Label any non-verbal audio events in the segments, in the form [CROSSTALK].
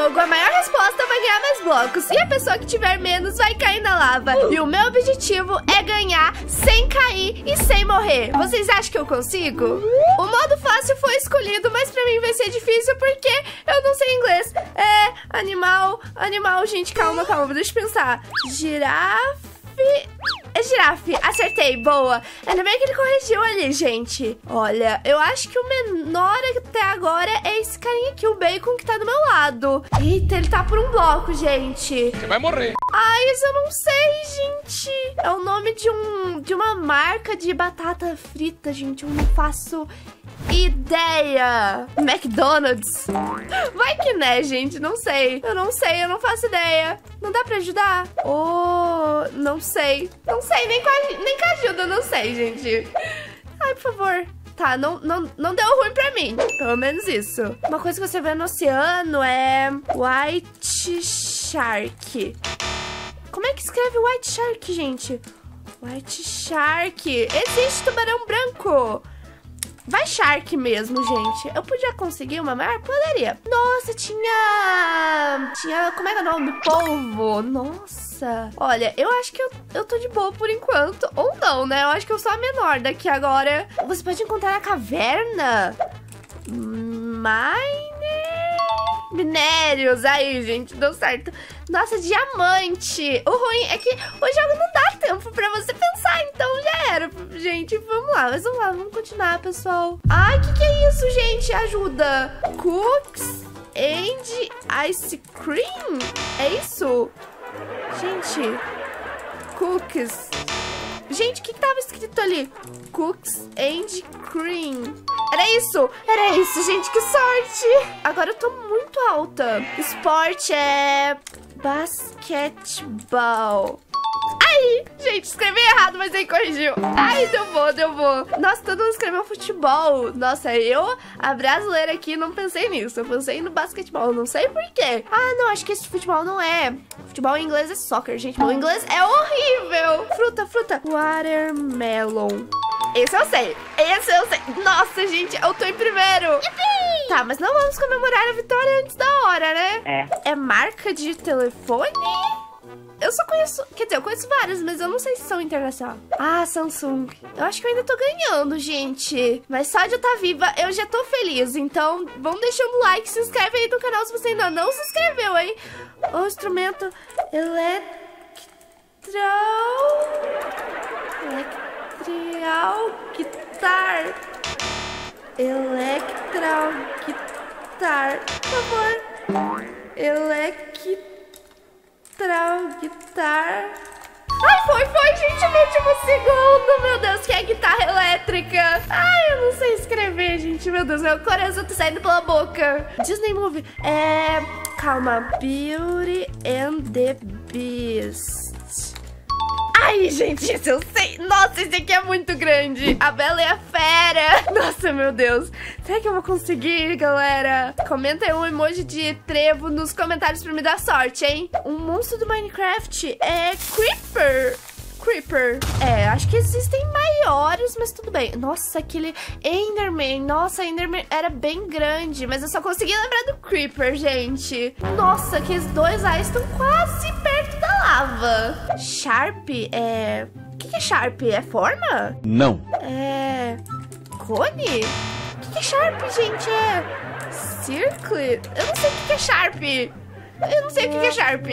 jogo, a maior resposta vai ganhar mais blocos. E a pessoa que tiver menos vai cair na lava. E o meu objetivo é ganhar sem cair e sem morrer. Vocês acham que eu consigo? O modo fácil foi escolhido, mas pra mim vai ser difícil porque eu não sei inglês. É, animal, animal, gente, calma, calma, deixa eu pensar. Girafe... É girafe. Acertei. Boa. Ainda bem que ele corrigiu ali, gente. Olha, eu acho que o menor até agora é esse carinha aqui, o bacon que tá do meu lado. Eita, ele tá por um bloco, gente. Você vai morrer. Ai, isso eu não sei, gente. É o nome de um de uma marca de batata frita, gente. Eu não faço ideia. McDonald's. Vai que né, gente. Não sei. Eu não sei, eu não faço ideia. Não dá pra ajudar? Oh, não sei. Não sei, nem com, a, nem com ajuda, não sei, gente. Ai, por favor. Tá, não, não, não deu ruim pra mim. Pelo menos isso. Uma coisa que você vê no oceano é... White Shark. Como é que escreve White Shark, gente? White Shark. Existe tubarão branco. Vai Shark mesmo, gente. Eu podia conseguir uma maior? Poderia. Nossa, tinha... Tinha... Como é que é o nome? Polvo. Nossa. Olha, eu acho que eu, eu tô de boa por enquanto. Ou não, né? Eu acho que eu sou a menor daqui agora. Você pode encontrar a caverna. Mine... Minérios. Aí, gente, deu certo. Nossa, diamante. O ruim é que o jogo não dá tempo pra você pensar, então. Gente, vamos lá. Mas vamos lá, vamos continuar, pessoal. Ai, que, que é isso, gente? Ajuda. Cooks and ice cream? É isso? Gente, cookies. Gente, o que, que tava escrito ali? Cooks and cream. Era isso! Era isso, gente, que sorte! Agora eu tô muito alta. Esporte é... Basquetebol. Ai, gente, escrevi errado, mas aí corrigiu. Ai, deu bom, deu bom. Nossa, todo mundo escreveu futebol. Nossa, eu, a brasileira aqui, não pensei nisso. Eu pensei no basquetebol, não sei por quê. Ah, não, acho que esse futebol não é. Futebol em inglês é soccer, gente. Meu inglês é horrível. Fruta, fruta. Watermelon. Esse eu sei. Esse eu sei. Nossa, gente, eu tô em primeiro. Yippee! Tá, mas não vamos comemorar a vitória antes da hora, né? É. É marca de telefone? Eu só conheço, quer dizer, eu conheço várias, mas eu não sei se são internacional. Ah, Samsung. Eu acho que eu ainda tô ganhando, gente. Mas só de eu estar tá viva, eu já tô feliz. Então, vão deixando o like, se inscreve aí no canal se você ainda não se inscreveu, hein? O instrumento eletro... Electrial guitar. Electral guitar. Por favor. Electral guitar. Ai, foi, foi, gente, no último segundo. Meu Deus, que é guitarra elétrica. Ai, eu não sei escrever, gente. Meu Deus, meu coração tá saindo pela boca. Disney Movie. É... Calma. Beauty and the Beast. Ai, gente, esse eu sei. Nossa, esse aqui é muito grande. A Bela e a Fera. [LAUGHS] Nossa, meu Deus. Será que eu vou conseguir, galera? Comenta aí um emoji de trevo nos comentários pra me dar sorte, hein? Um monstro do Minecraft é Creeper. Creeper. É, acho que existem maiores, mas tudo bem. Nossa, aquele Enderman. Nossa, Enderman era bem grande, mas eu só consegui lembrar do Creeper, gente. Nossa, aqueles dois aí estão quase perto da lava. Sharp é... O que, que é Sharp? É forma? Não. É... Cone? O que, que é Sharp, gente? É... Circle? Eu não sei o que, que é Sharp. Eu não sei o que, que é Sharp.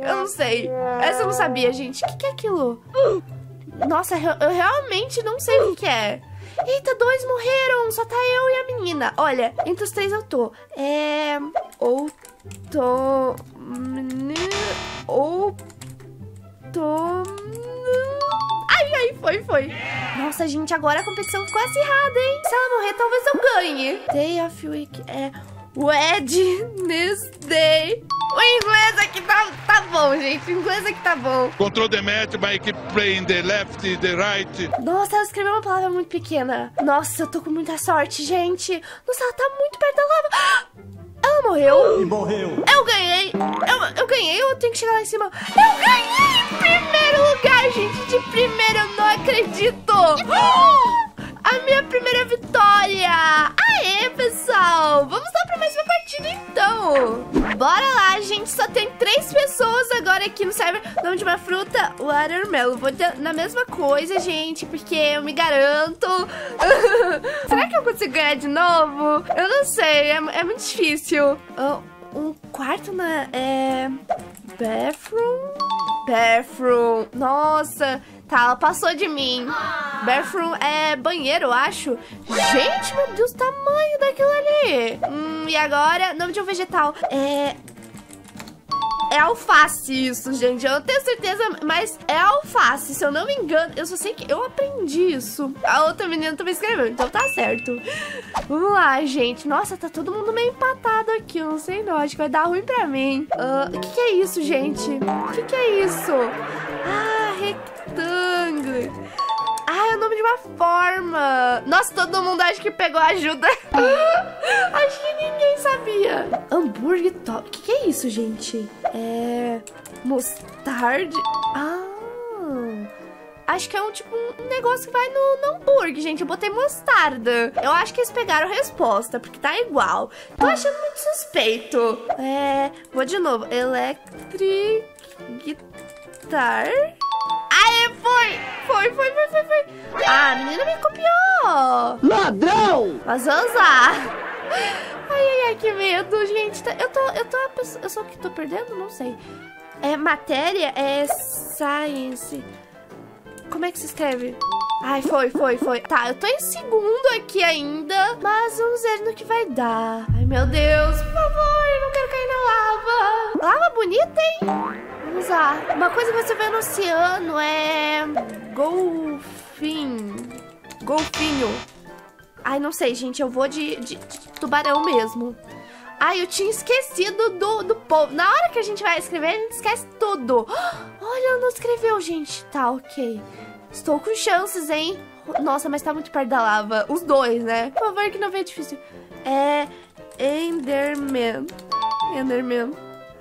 Eu não sei. Essa eu não sabia, gente. O que, que é aquilo? Nossa, eu realmente não sei o que, que é. Eita, dois morreram. Só tá eu e a menina. Olha, entre os três eu tô. É... Ou tô... Ou tô... Ai, ai, foi, foi. Nossa, gente, agora a competição ficou acirrada, hein? Se ela morrer, talvez eu ganhe. Day of Week é... Wednesday. O inglês aqui tá, tá bom, gente. O inglês aqui tá bom. Control the match by keep playing the left, the right. Nossa, ela escreveu uma palavra muito pequena. Nossa, eu tô com muita sorte, gente. Nossa, ela tá muito perto da lava. Morreu? E morreu. Eu ganhei. Eu, eu ganhei ou eu tenho que chegar lá em cima? Eu ganhei em primeiro lugar, gente. De primeiro, eu não acredito. a minha primeira vitória! Aê, pessoal! Vamos lá pra mais uma partida, então! Bora lá, gente! Só tem três pessoas agora aqui no server. Nome de uma fruta, watermelon. Vou na mesma coisa, gente, porque eu me garanto. [LAUGHS] Será que eu consigo ganhar de novo? Eu não sei, é, é muito difícil. Oh, um quarto na... É... Bathroom? Bathroom. Nossa, tá, ela passou de mim. Bathroom é banheiro, eu acho. Gente, meu Deus, o tamanho daquilo ali. Hum, e agora, nome de um vegetal. É... É alface isso, gente. Eu tenho certeza, mas é alface. Se eu não me engano, eu só sei que eu aprendi isso. A outra menina também escreveu, então tá certo. Vamos lá, gente. Nossa, tá todo mundo meio empatado aqui. Eu não sei não, acho que vai dar ruim pra mim. Uh, o que, que é isso, gente? O que, que é isso? Ah, Uma forma. Nossa, todo mundo acha que pegou ajuda. [LAUGHS] acho que ninguém sabia. Hambúrguer top. O que, que é isso, gente? É... Mostarde? Ah... Acho que é um tipo um negócio que vai no, no hambúrguer, gente. Eu botei mostarda. Eu acho que eles pegaram resposta, porque tá igual. Tô achando muito suspeito. É. Vou de novo. Electric Guitar. Foi! Foi, foi, foi, foi. Ah, a menina me copiou. Ladrão! Mas vamos lá. Ai, ai, ai, que medo, gente. Tá, eu tô, eu tô, eu sou que tô perdendo? Não sei. É matéria? É science. Como é que se escreve? Ai, foi, foi, foi. Tá, eu tô em segundo aqui ainda, mas vamos ver no que vai dar. Ai, meu Deus, por favor, eu não quero cair na lava. Lava bonita, hein? Vamos lá. Uma coisa que você vê no oceano é... Golfinho. Golfinho. Ai, não sei, gente. Eu vou de, de, de tubarão mesmo. Ai, eu tinha esquecido do, do povo. Na hora que a gente vai escrever, a gente esquece tudo. [GASPS] Olha, não escreveu, gente. Tá, ok. Estou com chances, hein? Nossa, mas tá muito perto da lava. Os dois, né? Por favor, que não veja difícil. É... Enderman. Enderman.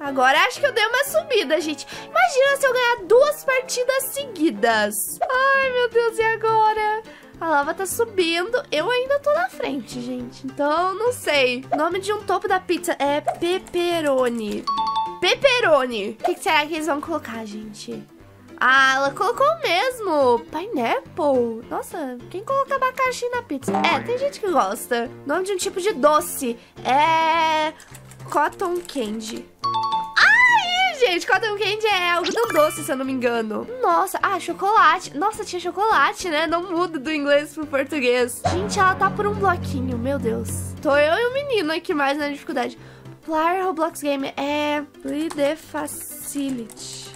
Agora acho que eu dei uma subida, gente. Imagina se eu ganhar duas partidas seguidas. Ai, meu Deus, e agora? A lava tá subindo. Eu ainda tô na frente, gente. Então, não sei. O nome de um topo da pizza é pepperoni. Pepperoni. O que, que será que eles vão colocar, gente? Ah, ela colocou mesmo. Pineapple. Nossa, quem coloca abacaxi na pizza? É, tem gente que gosta. Nome de um tipo de doce. É... Cotton candy gente, cotton candy é algodão doce, se eu não me engano. Nossa, ah, chocolate. Nossa, tinha chocolate, né? Não muda do inglês pro português. Gente, ela tá por um bloquinho, meu Deus. Tô eu e o menino aqui mais na dificuldade. Player Roblox Game é... The Facility.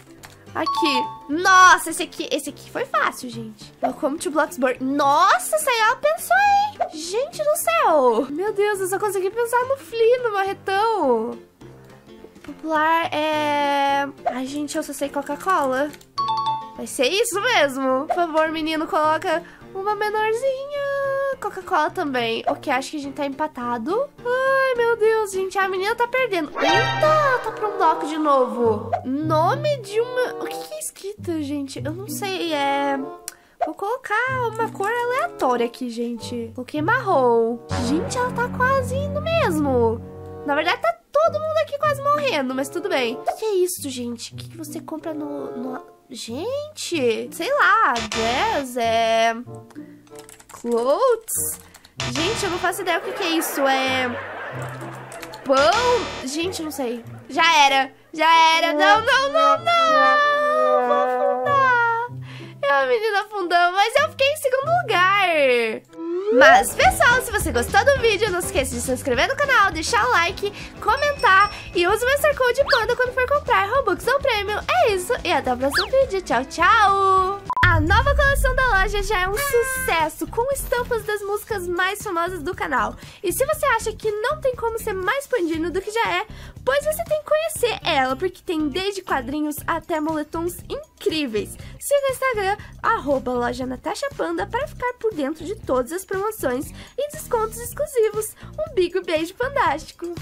Aqui. Nossa, esse aqui, esse aqui foi fácil, gente. Welcome to Bloxburg. Nossa, isso aí ela pensou, hein? Gente do céu. Meu Deus, eu só consegui pensar no Flea, no marretão popular é... Ai, gente, eu só sei Coca-Cola. Vai ser isso mesmo. Por favor, menino, coloca uma menorzinha. Coca-Cola também. Ok, acho que a gente tá empatado. Ai, meu Deus, gente. A menina tá perdendo. Eita, tá pra um bloco de novo. Nome de uma... O que, que é escrito, gente? Eu não sei, é... Vou colocar uma cor aleatória aqui, gente. Coloquei marrom. Gente, ela tá quase indo mesmo. Na verdade, tá todo mundo aqui quase morrendo, mas tudo bem. O que é isso, gente? O que, você compra no, no... Gente, sei lá, dress, é... Clothes? Gente, eu não faço ideia o que, é isso, é... Pão? Gente, não sei. Já era, já era. Não, não, não, não! Vou afundar. É uma menina afundando, mas eu fiquei em segundo lugar. Mas, pessoal, você gostou do vídeo, não esqueça de se inscrever no canal, deixar o like, comentar e use o Master Code PANDA quando for comprar Robux ou Premium. É isso, e até o próximo vídeo. Tchau, tchau! A nova coleção da loja já é um sucesso, com estampas das músicas mais famosas do canal. E se você acha que não tem como ser mais pandino do que já é, pois você tem que conhecer ela, porque tem desde quadrinhos até moletons incríveis. Siga o Instagram, arroba loja Natasha Panda, para ficar por dentro de todas as promoções e descontos exclusivos. Um bico beijo fantástico!